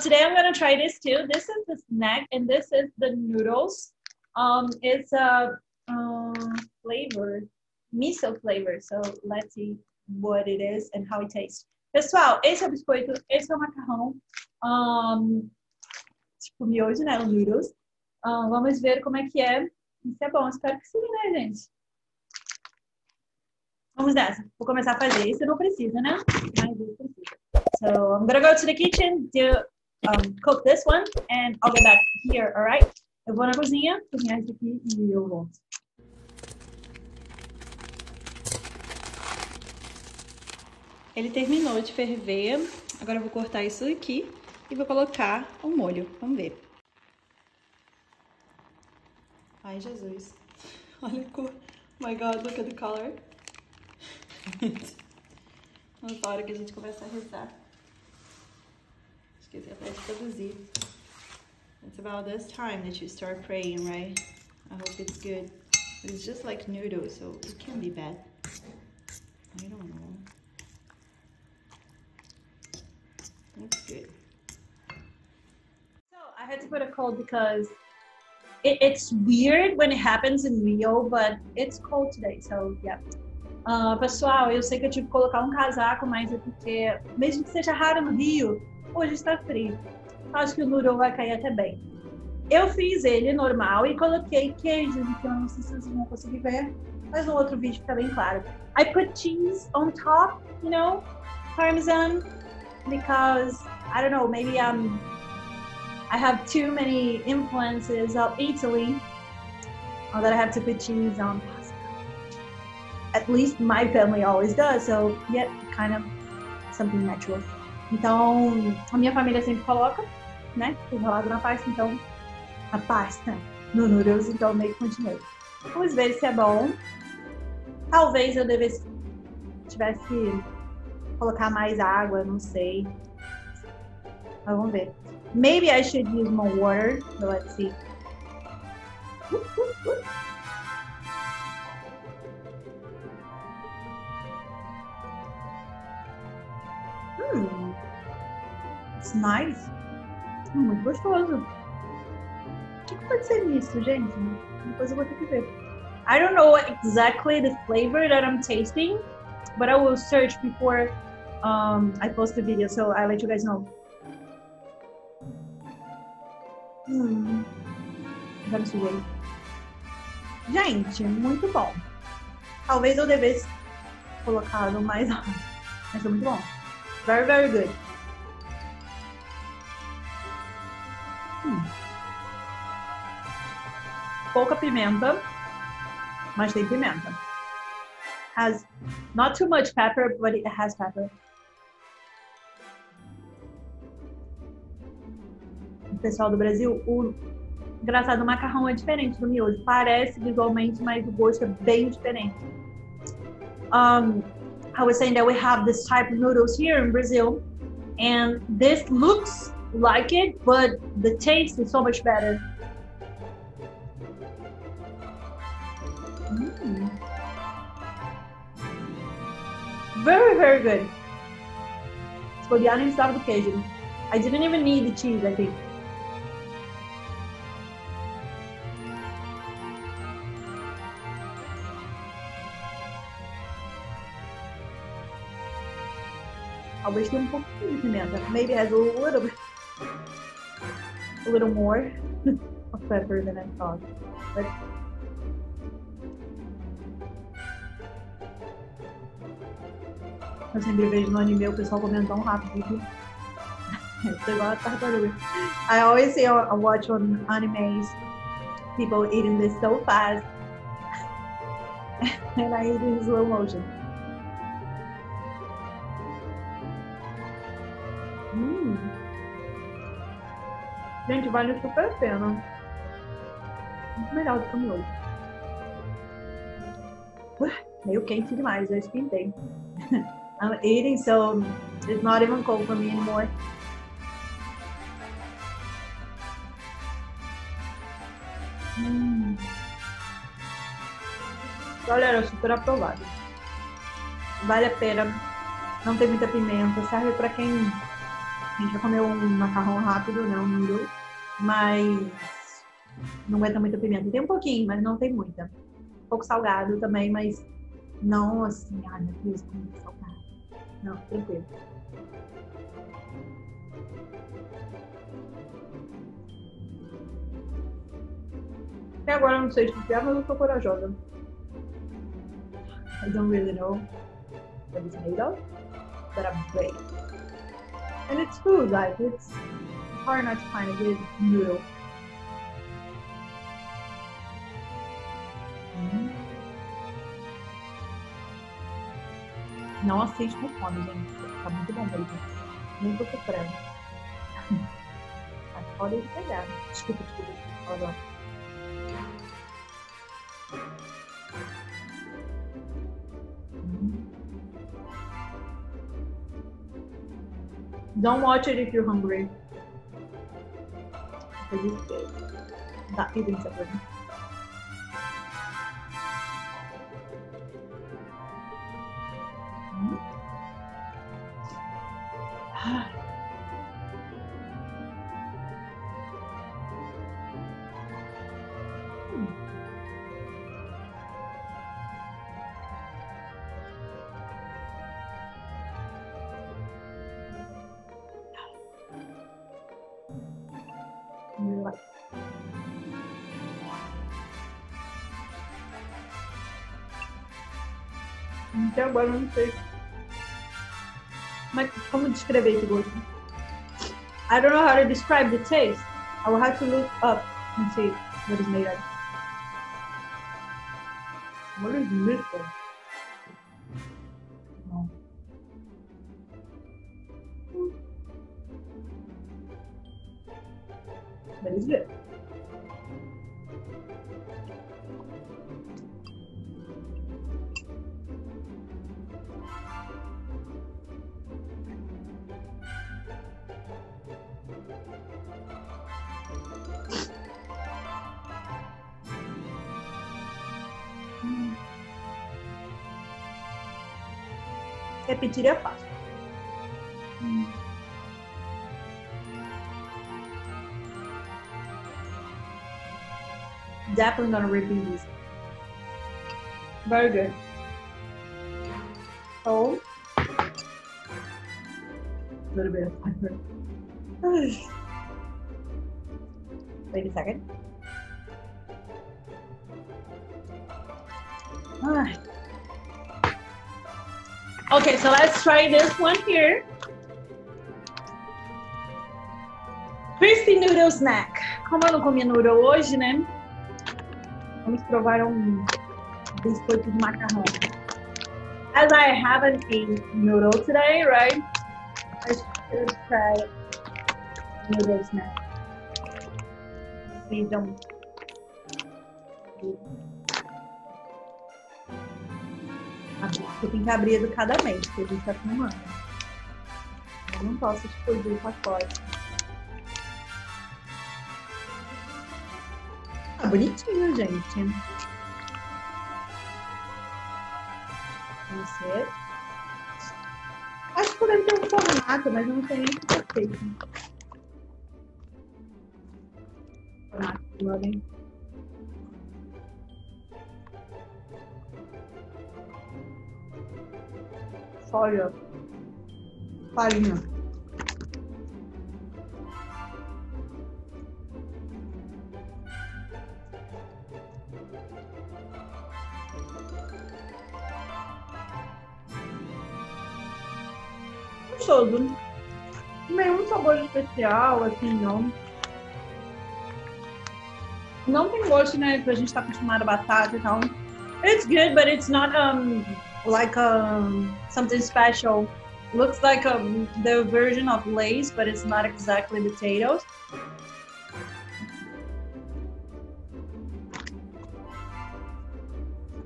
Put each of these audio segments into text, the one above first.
today I'm gonna try this too. This is the snack and this is the noodles. Um, it's a uh, flavor, miso flavor. So let's see what it is and how it tastes. Pessoal, esse é o biscoito, esse é o macarrão. Um, tipo miojo, né? O noodles. Um, vamos ver como é que é. Isso é bom, espero que sim, né, gente? Vamos nessa. Vou começar a fazer. Isso não precisa, né? Mas isso precisa. So I'm gonna go to the kitchen, do um, cook this one, and I'll get back here, alright? Eu vou na cozinha, cozinhar isso aqui e eu volto. Ele terminou de ferver. Agora eu vou cortar isso aqui e vou colocar o molho. Vamos ver. Ai, Jesus. Olha a cor. Oh my God, look at the color. Nessa hora que a gente começa a rezar. Esqueci até de traduzir. It's about this time that you start praying, right? I hope it's good. It's just like noodles, so it can be bad. I don't know. That's good. So I had to put a cold because it, it's weird when it happens in Rio, but it's cold today, so yeah. Uh, pessoal, eu sei que eu tive que colocar um casaco, mas é porque, mesmo que seja raro no Rio, hoje está frio. Acho que o noodle vai cair até bem. Eu fiz ele normal e coloquei queijo, então não sei se vocês vão conseguir ver, mas no outro vídeo fica bem claro. I put cheese on top, you know, parmesan, because I don't know, maybe um, I have too many influences of Italy or that I have to put cheese on pasta. At least my family always does, so yeah, kind of something natural. Então, a minha família sempre coloca, né, enrolado na pasta, então, a pasta no noodles, então meio que continuei. Vamos ver se é bom. Talvez eu devesse, tivesse colocar mais água, não sei. Mas vamos ver. Maybe I should use more water, let's see. It's nice. Muito gostoso. O que pode ser isso, gente? Depois eu vou ter que ver. I don't know exactly the flavor that I'm tasting, but I will search before um, I post the video, so I'll let you guys know. Hum. Gente, muito bom. Talvez eu devesse colocar mais alto. Mas é muito bom. Very, very good. Pouca pimenta, mas tem pimenta. Has not too much pepper, but it has pepper. pessoal do Brasil, o engraçado, o macarrão é diferente do miojo. Parece visualmente, mas o gosto é bem diferente. Um, I was saying that we have this type of noodles here in Brazil, and this looks like it, but the taste is so much better. Very, very good. Escolhiaram em estava do queijo. I didn't even need the cheese, I think. Um pouquinho de pimenta. Maybe has a little bit, a little more of pepper than I thought. But eu sempre vejo no anime o pessoal comendo tão rápido. It's igual a tartaruga. I always see I watch on animes people eating this so fast, and I eat in slow motion. Hum. Gente, vale super a pena. Muito melhor do que o. Uh, meio quente demais, eu esquentei. I'm eating, so it's not even cold for me anymore. Hum. Galera, super aprovado. Vale a pena. Não tem muita pimenta. Serve para quem gente vai comer um macarrão rápido, né? Um noodle. Mas não aguenta muita pimenta. Tem um pouquinho, mas não tem muita. Um pouco salgado também, mas não assim, ai meu Deus, como é salgado. Não, tranquilo. Até agora eu não sei mas eu tô corajosa. I don't really know what it's made of, but I'm brave. And it's food, like it's hard not to find a good noodle. Não assiste no fone, gente. Tá muito bom mesmo. Muito sofrendo. Mas pode pegar. Desculpa, desculpa. Perdão. Don't watch it if you're hungry. Because it's good. Not eating separately. Até agora eu não sei. Mas como descrever esse gosto? I don't know how to describe the taste. I will have to look up and see what it's made of. What is this? thing? No. But it's good. Repetir é fácil. Definitely gonna repeat this. Very good. So, a little bit. Wait a second. Okay, so let's try this one here. Crispy noodle snack. Como eu não comi noodle hoje, né? Vamos provar um biscoito de macarrão. As I haven't eaten noodle today, right? Should try noodle snack. Eu tenho que abrir a do cada mês, porque a gente tá filmando. Eu não posso explodir o pacote. Ah, bonitinho, gente. Vamos ver. Acho que deve ter um formato, mas não sei nem o que é feito. Formato de login. Olha. Farinha. Gostoso. Nenhum sabor especial, assim, não. Não tem gosto, né? Que a gente tá acostumado a batata e tal. It's good, but it's not um like um something special. Looks like um the version of Lay's, but it's not exactly potatoes.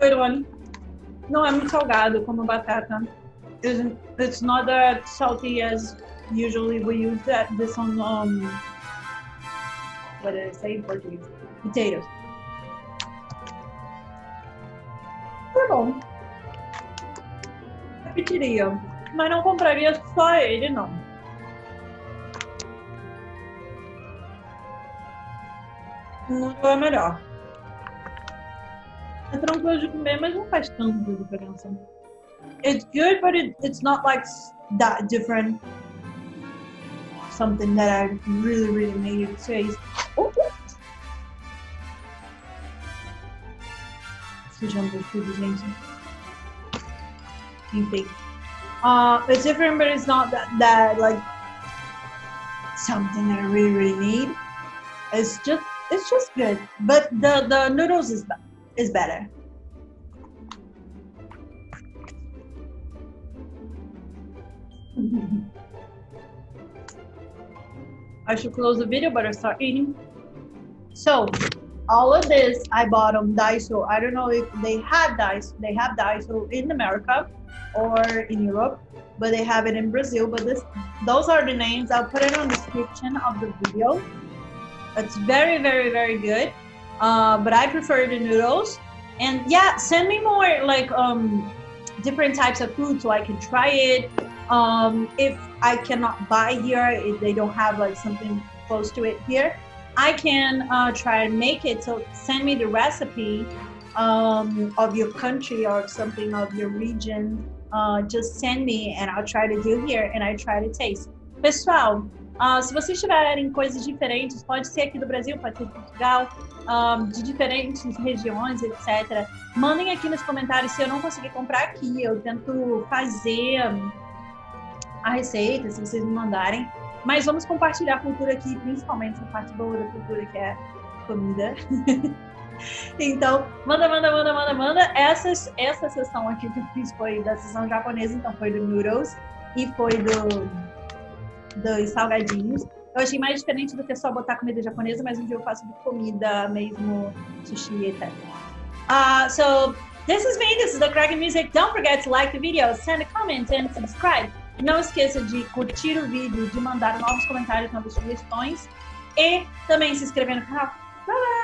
Good one. Salgado como batata. Isn't it's not that salty as usually we use that this on um what did I say in Portuguese? Potatoes. Bom. repetiria, mas não compraria só ele, não. Muito é melhor. É tranquilo de comer, mas não faz tanto tanta diferença. It's good, but it, it's not like that different. Something that I really, really needed to taste. Oh, Sejam dois tudo, gente. Enfim. Uh, it's different, but it's not that, that like something that I really, really need. It's just, it's just good. But the the noodles is is better. I should close the video, but I start eating. So, all of this I bought on Daiso. I don't know if they have Daiso. They have Daiso in America or in Europe, but they have it in Brazil. But this, those are the names. I'll put it on the description of the video. It's very, very, very good. Uh, but I prefer the noodles. And yeah, send me more like um, different types of food so I can try it. Um, if I cannot buy here, if they don't have like something close to it here, I can uh, try and make it. So send me the recipe um, of your country or something of your region. Uh, just send me and I'll try to do here and I try to taste. Pessoal, uh, se vocês tiverem coisas diferentes, pode ser aqui do Brasil, pode ser de Portugal, um, de diferentes regiões, etc. Mandem aqui nos comentários se eu não conseguir comprar aqui. Eu tento fazer a receita, se vocês me mandarem. Mas vamos compartilhar a cultura aqui, principalmente essa parte boa da cultura, que é comida. então, manda, manda, manda, manda, manda. Essa, essa sessão aqui que eu fiz foi da sessão japonesa, então foi do noodles e foi do dos salgadinhos. Eu achei mais diferente do que só botar comida japonesa, mas um dia eu faço de comida mesmo, sushi, etc. Uh, so, this is me, this is the Kraken Music. Don't forget to like the video, send a comment and subscribe. Não esqueça de curtir o vídeo, de mandar novos comentários, novas sugestões e também se inscrever no canal. Bye!